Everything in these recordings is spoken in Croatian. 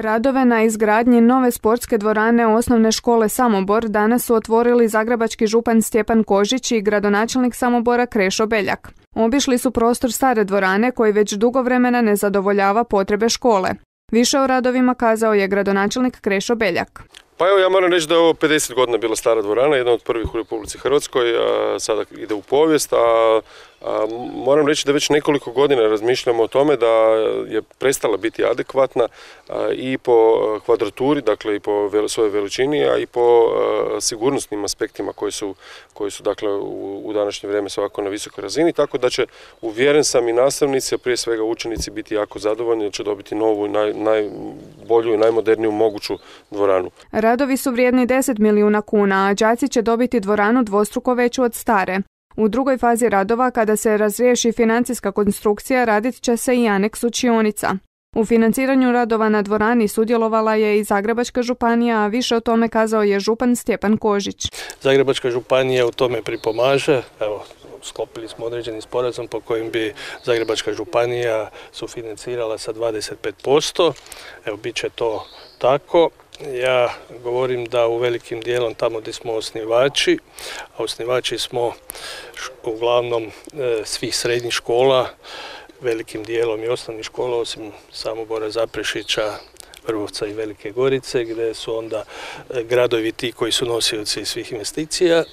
Radove na izgradnji nove sportske dvorane osnovne škole Samobor danas su otvorili zagrebački župan Stjepan Kožić i gradonačelnik Samobora Krešo Beljak. Obišli su prostor stare dvorane koji već dugo vremena ne zadovoljava potrebe škole. Više o radovima kazao je gradonačelnik Krešo Beljak. Pa evo ja moram reći da je ovo 50 godina bila stara dvorana, jedna od prvih u Republici Hrvatskoj, sada ide u povijest, a moram reći da već nekoliko godina razmišljamo o tome da je prestala biti adekvatna i po kvadraturi, dakle i po svojoj veličini, a i po sigurnosnim aspektima koji su, koji su dakle u, današnje vrijeme svakako na visokoj razini, tako da će uvjeren sam i nastavnici, a prije svega učenici biti jako zadovoljni da će dobiti novu naj, najbolju i najmoderniju moguću dvoranu. Radovi su vrijedni 10 milijuna kuna, a đaci će dobiti dvoranu dvostruko veću od stare. U drugoj fazi radova, kada se razriješi financijska konstrukcija, radit će se i aneks učionica. U financiranju radova na dvorani sudjelovala je i Zagrebačka županija, a više o tome kazao je župan Stjepan Kožić. Zagrebačka županija u tome pripomaže. Evo, sklopili smo određeni sporazum po kojim bi Zagrebačka županija sufinancirala sa 25%. Evo, bit će to tako. Ja govorim da u velikim dijelom tamo gdje smo osnivači, a osnivači smo uglavnom e, svih srednjih škola, velikim dijelom i osnovnih škola, osim Samobora, Zaprešića, Vrbovca i Velike Gorice, gdje su onda e, gradovi ti koji su nosioci svih investicija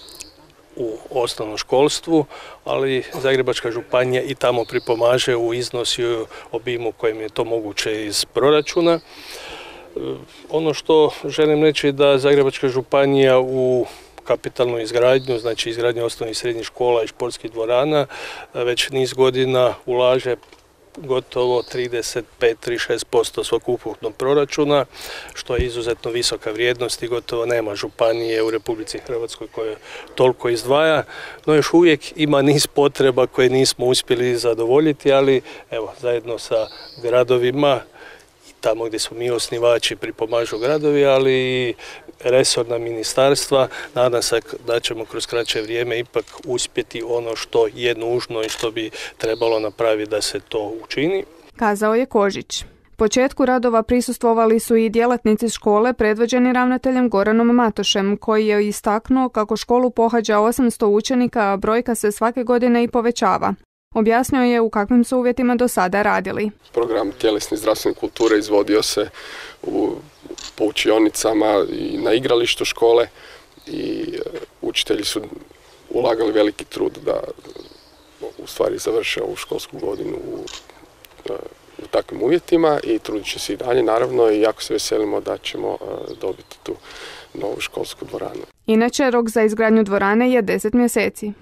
u osnovnom školstvu, ali Zagrebačka županija i tamo pripomaže u iznosu obimu kojem je to moguće iz proračuna. Ono što želim reći da Zagrebačka županija u kapitalnu izgradnju, znači izgradnju osnovnih srednjih škola i športskih dvorana, već niz godina ulaže gotovo 35-36% svog ukupnog proračuna, što je izuzetno visoka vrijednost i gotovo nema županije u Republici Hrvatskoj koje toliko izdvaja, no još uvijek ima niz potreba koje nismo uspjeli zadovoljiti, ali evo, zajedno sa gradovima tamo gdje smo mi osnivači pripomažu gradovi, ali i resorna ministarstva. Nadam se da ćemo kroz kraće vrijeme ipak uspjeti ono što je nužno i što bi trebalo napraviti da se to učini. Kazao je Kožić. Početku radova prisustvovali su i djelatnici škole predvođeni ravnateljem Goranom Matošem, koji je istaknuo kako školu pohađa 800 učenika, a brojka se svake godine i povećava. Objasnio je u kakvim su uvjetima do sada radili. Program tjelesne zdravstvene kulture izvodio se u poučionicama i na igralištu škole i e, učitelji su ulagali veliki trud da u stvari završe ovu školsku godinu u, e, u takvim uvjetima i trudit će se i dalje naravno i jako se veselimo da ćemo e, dobiti tu novu školsku dvoranu. Inače, rok za izgradnju dvorane je 10 mjeseci.